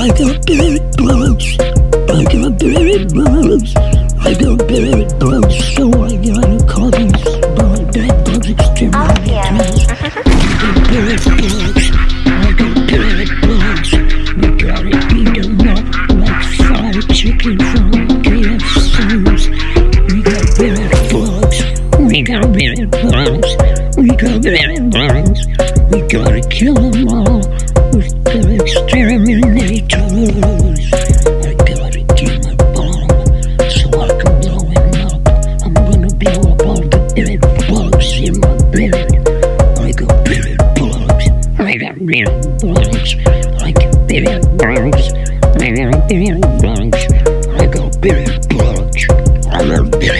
I got buried bugs. I got buried bugs. I got buried bugs. So I gotta call these bug bed bugs exterminating tools. I got buried bugs. I got buried bugs. We gotta eat them up like fried chicken from KFC's. We got buried bugs. We got buried bugs. We got buried bugs. We gotta kill them all bugs. I got buried bugs. I got buried bugs. I got buried bugs. I got buried